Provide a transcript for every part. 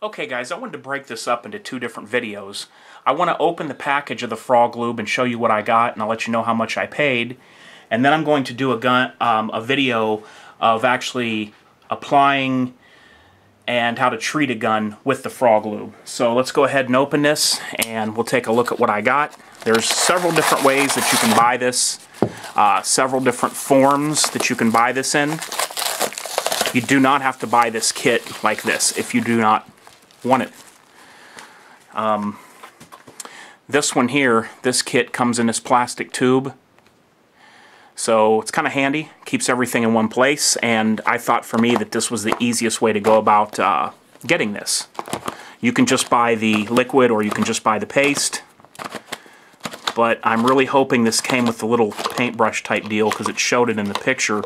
Okay guys, I wanted to break this up into two different videos. I want to open the package of the frog lube and show you what I got and I'll let you know how much I paid. And then I'm going to do a, gun, um, a video of actually applying and how to treat a gun with the frog lube. So let's go ahead and open this and we'll take a look at what I got. There's several different ways that you can buy this, uh, several different forms that you can buy this in. You do not have to buy this kit like this if you do not want it. Um, this one here, this kit comes in this plastic tube. So it's kind of handy, keeps everything in one place, and I thought for me that this was the easiest way to go about uh, getting this. You can just buy the liquid or you can just buy the paste, but I'm really hoping this came with the little paintbrush type deal because it showed it in the picture,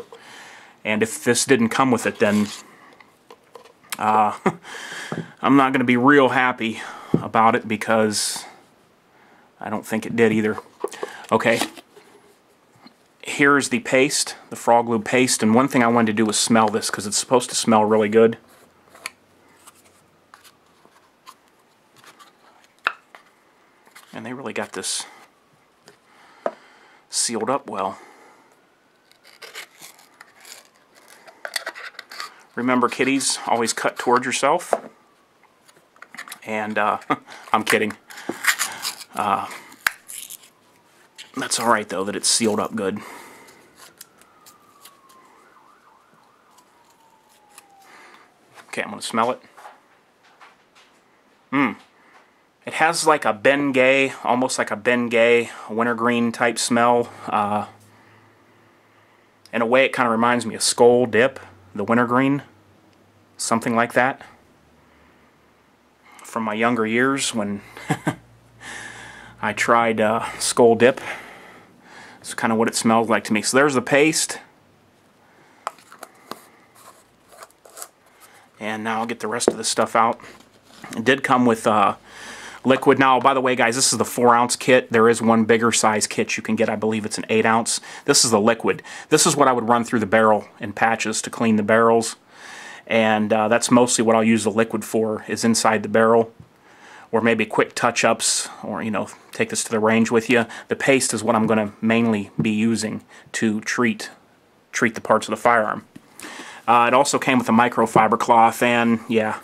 and if this didn't come with it then uh, I'm not going to be real happy about it because I don't think it did either. Okay, here's the paste, the frog lube paste, and one thing I wanted to do was smell this because it's supposed to smell really good. And they really got this sealed up well. Remember, kiddies, always cut towards yourself. And uh, I'm kidding. Uh, that's alright, though, that it's sealed up good. Okay, I'm to smell it. Mmm. It has like a Bengay, almost like a Bengay wintergreen type smell. Uh, in a way, it kind of reminds me of Skoal Dip the wintergreen, something like that. From my younger years when I tried uh, Skoal Dip. It's kind of what it smells like to me. So there's the paste. And now I'll get the rest of the stuff out. It did come with uh, liquid. Now, by the way, guys, this is the 4 ounce kit. There is one bigger size kit you can get. I believe it's an 8 ounce. This is the liquid. This is what I would run through the barrel in patches to clean the barrels. And uh, that's mostly what I'll use the liquid for, is inside the barrel. Or maybe quick touch-ups, or, you know, take this to the range with you. The paste is what I'm going to mainly be using to treat, treat the parts of the firearm. Uh, it also came with a microfiber cloth, and yeah,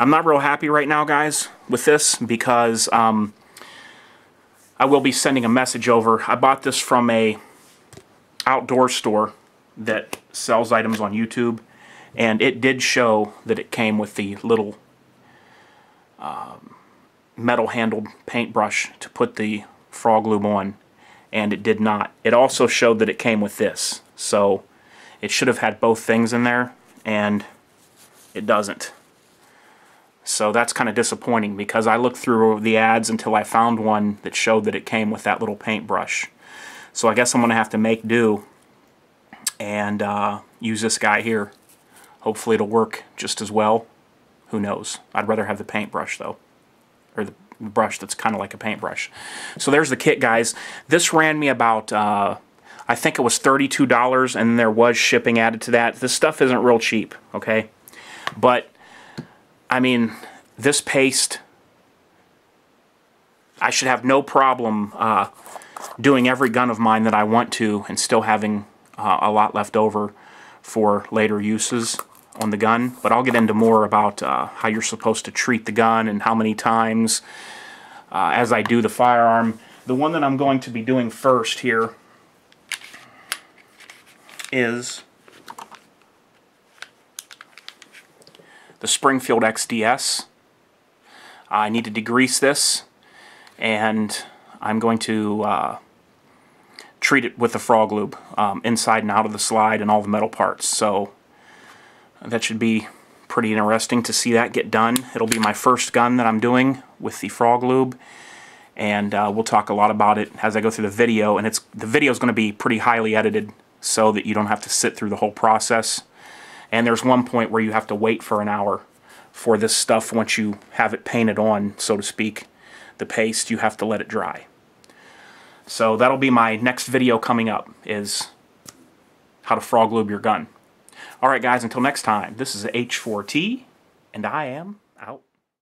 I'm not real happy right now, guys, with this because um, I will be sending a message over. I bought this from a outdoor store that sells items on YouTube, and it did show that it came with the little um, metal-handled paintbrush to put the frog lube on, and it did not. It also showed that it came with this, so it should have had both things in there, and it doesn't. So that's kind of disappointing because I looked through the ads until I found one that showed that it came with that little paintbrush. So I guess I'm going to have to make do and uh, use this guy here. Hopefully it'll work just as well. Who knows? I'd rather have the paintbrush though. Or the brush that's kind of like a paintbrush. So there's the kit guys. This ran me about... Uh, I think it was $32 and there was shipping added to that. This stuff isn't real cheap, okay? But I mean, this paste, I should have no problem uh, doing every gun of mine that I want to and still having uh, a lot left over for later uses on the gun. But I'll get into more about uh, how you're supposed to treat the gun and how many times uh, as I do the firearm. The one that I'm going to be doing first here is the Springfield XDS. I need to degrease this and I'm going to uh, treat it with the frog lube um, inside and out of the slide and all the metal parts. So that should be pretty interesting to see that get done. It'll be my first gun that I'm doing with the frog lube and uh, we'll talk a lot about it as I go through the video and it's the video is going to be pretty highly edited so that you don't have to sit through the whole process. And there's one point where you have to wait for an hour for this stuff once you have it painted on, so to speak. The paste, you have to let it dry. So that'll be my next video coming up, is how to frog lube your gun. Alright guys, until next time, this is H4T, and I am